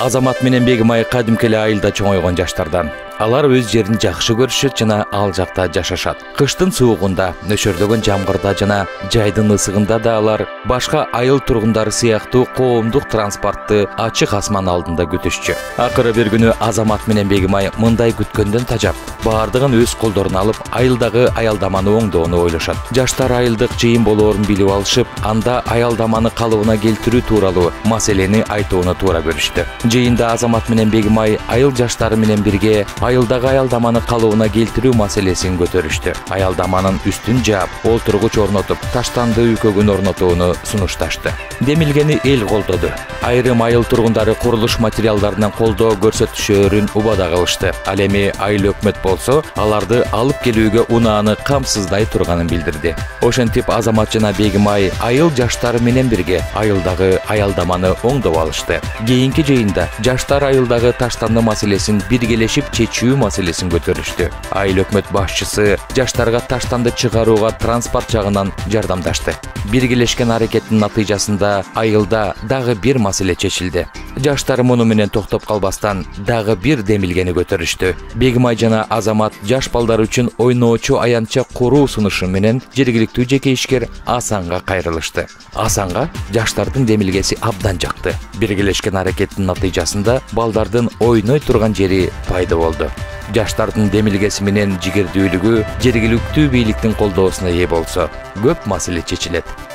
азамат менен бегимай кадимки эле айылда чоңойгон жаштардан. Алар өз жерин жакшы көрүшөт жана ал жакта жашашат. Кыштын суугунда нөшөрдөгөн жамгырда жана жайдын ысыгында да алар башка айыл тургундары сыяктуу коомдук транспортты ачык асман алдында күтүшчү. Акыры бир күнү азамат менен бегимай мындай күткөндөн тажап баардыгын өз колдоруна алып айылдагы аялдаманы оңдоону ойлошот жаштар айылдык жыйын болоорун билип алышып анда аялдаманы калыбына келтирүү тууралуу маселени айтууну туура көрүштү. Жыйында азамат менен бегимай айыл жаштары менен бирге айылдагы аялдаманы калыбына келтирүү маселесин көтөрүштү аялдаманын үстүн жаап олтургуч орнотуп таштанды үйкөгүн орнотууну сунушташты. Демилгени эл колдоду айрым айыл тургундары курулуш материалдарынан колдоо көрсөтүшөөрүн убада кылышты ал эми айыл өкмөт болсо аларды алып келүүгө унааны камсыздай турганын билдирди ошентип азамат жана бегимай айыл жаштары менен бирге айылдагы аялдаманы оңдоп алышты. Кийинки жыйында жаштар айылдагы таштанды маселесин биргелешип чечүү маселесин көтөрүштү айыл өкмөт башчысы жаштарга таштанды чыгарууга транспорт жагынан жардамдашты. Биргелешкен аракеттин натыйжасында айылда дагы бир маселе чечилди жаштар муну менен токтоп калбастан дагы бир демилгени көтөрүштү бегимай жана азамат жаш балдар үчүн ойноочу аянтча куруу сунушу менен жергиликтүү жеке ишкер асанга кайрылышты асанга жаштардын демилгеси абдан жакты биргелешкен аракеттин натыйжасында балдардын ойной турган жери пайда болду жаштардын демилгеси менен жигердүүлүгү жергиликтүү бийликтин колдоосуна ээ болсо көп маселе чечилет